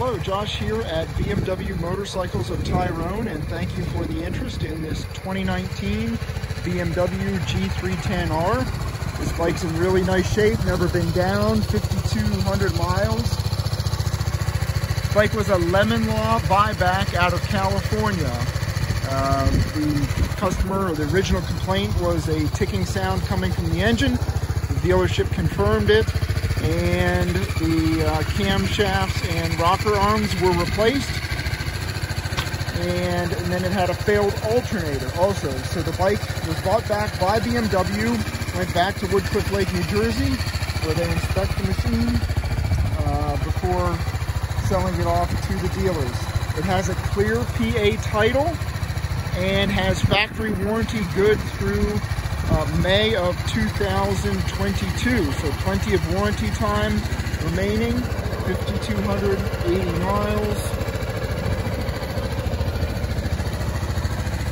Hello, Josh here at BMW Motorcycles of Tyrone, and thank you for the interest in this 2019 BMW G310R. This bike's in really nice shape, never been down, 5,200 miles. Bike was a lemon law buyback out of California. Um, the customer, or the original complaint was a ticking sound coming from the engine. The dealership confirmed it and uh, camshafts and rocker arms were replaced. And, and, then it had a failed alternator also. So the bike was bought back by BMW went back to Woodcliff Lake New Jersey where they inspect the machine uh, before selling it off to the dealers. It has a clear PA title and has factory warranty good through uh, May of 2022. So plenty of warranty time remaining, 5,280 miles.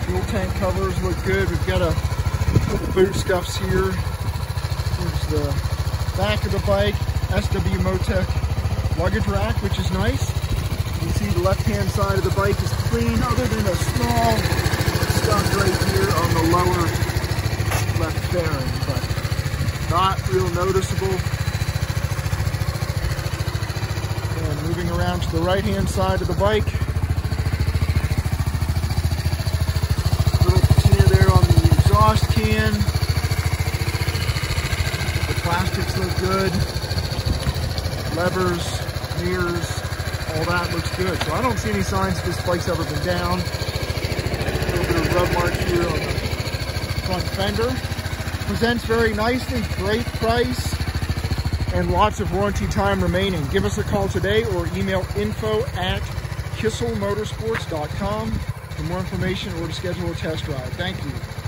Fuel tank covers look good. We've got a couple boot scuffs here. Here's the back of the bike, SW Motech luggage rack, which is nice. You can see the left-hand side of the bike is clean, other than a small stuff right here on the lower but not real noticeable. And moving around to the right-hand side of the bike. Little patina there on the exhaust can. The plastics look good. Levers, mirrors, all that looks good. So I don't see any signs this bike's ever been down. A little bit of rub mark here on the front fender. Presents very nicely, great price, and lots of warranty time remaining. Give us a call today or email info at kissellmotorsports.com for more information or to schedule a test drive. Thank you.